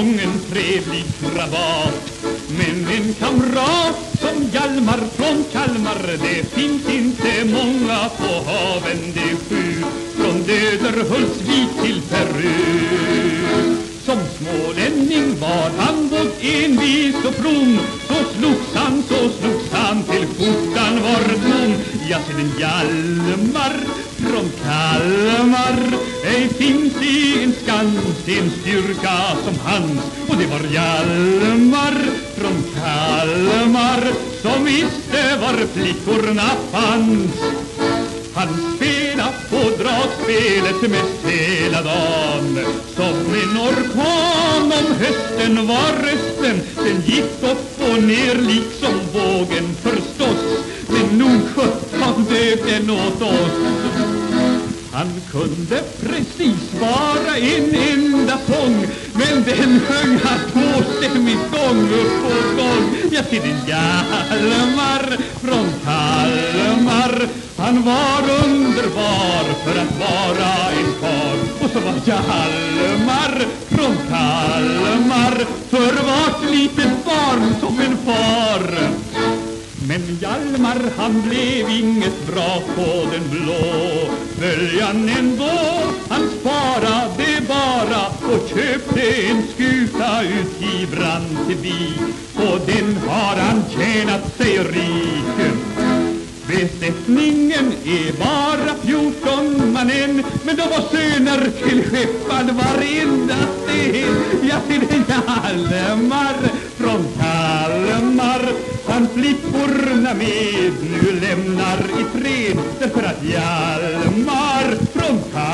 gång en trevlig krabat. Men en kamrat som Hjalmar från Kalmar Det finns inte många på haven de sju från Döderhultsvik till Peru. Som smålänning var han både envis och from Så slogs han, så slogs han till skjortan var tom. Ja, se den Hjalmar från Kalmar Ej finns i skans en styrka som hans Och det var Hjalmar från Kalmar Som visste var flickorna fanns. Han spela på dragspelet mest hela dagen. Som en orkan om hösten var rösten. Den gick upp och ner liksom vågen förstås. Men nog sjutton dög den åt oss han kunde precis bara en enda sång Men den sjöng han tvåstämmigt gång upp och gång. Jag ser din Hjalmar från Kalmar. Han var underbar för att vara en far Och så var Hjalmar från Kalmar Hjalmar han blev inget bra på den blå. Böljan ändå han sparade bara Och köpte en skuta ut i Brantevik Och den har han tjänat sig rik Besättningen är bara fjorton man än Men de var söner till skeppad varenda sten. Ja, till det Hjalmar från Kalmar. Han flippor med nu lämnar i fred Därför att Hjalmar från Kalmar